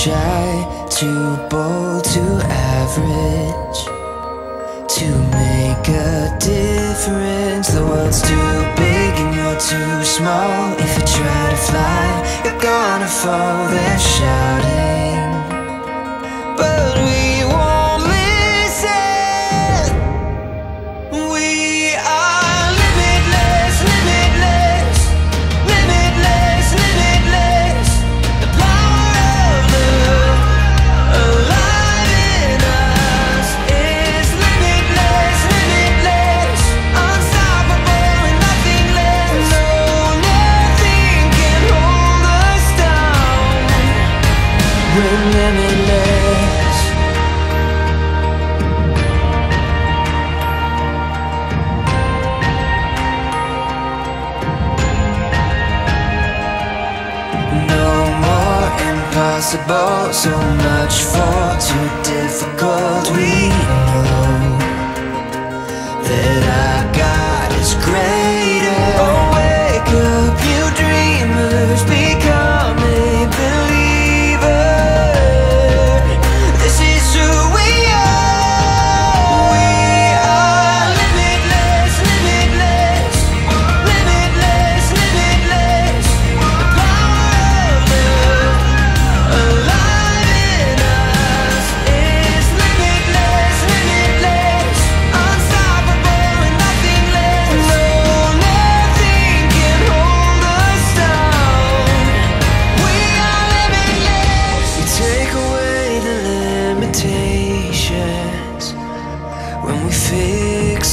shy, too bold, too average To make a difference. The world's too big and you're too small. If you try to fly, you're gonna fall impossible, so much for too difficult. We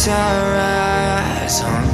our eyes on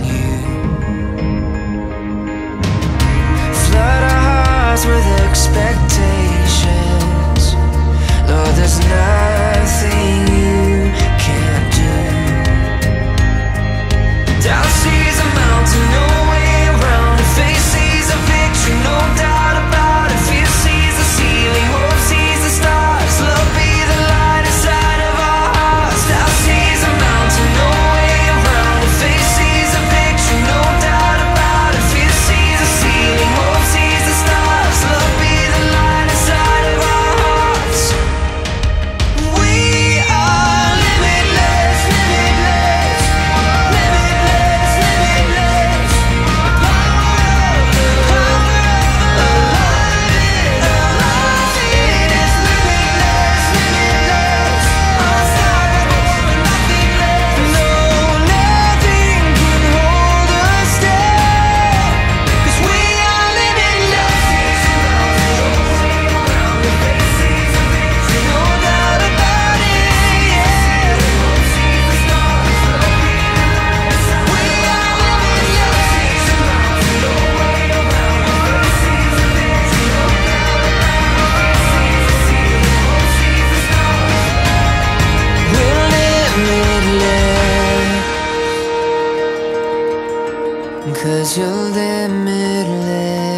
Cause you're limitless